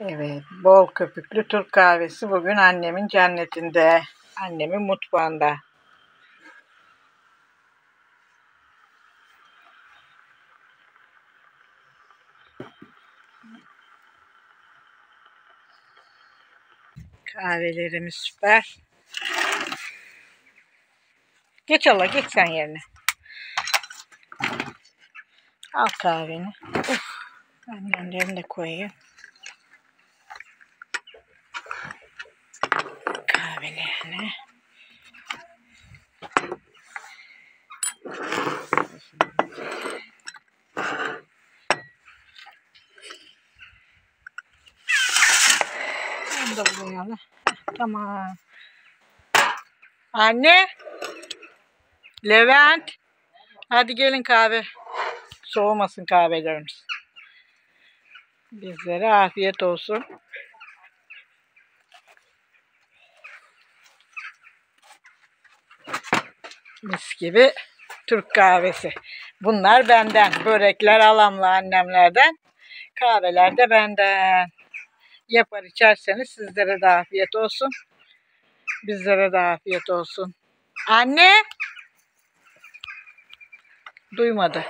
Evet, bol köpüklü Türk kahvesi bugün annemin cennetinde. Annemin mutfağında. Kahvelerimiz süper. Geç Allah, geç sen yerine. Al kahveni. Uf, annemlerini de koyayım. Kahvelerini. Bunu da bulayalım. Tamam. Anne. Levent. Hadi gelin kahve. Soğumasın kahvelerimiz. Bizlere afiyet olsun. Mis gibi Türk kahvesi. Bunlar benden. Börekler alamla annemlerden. Kahveler de benden. Yapar içerseniz sizlere de afiyet olsun. Bizlere de afiyet olsun. Anne! Duymadı.